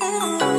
Oh.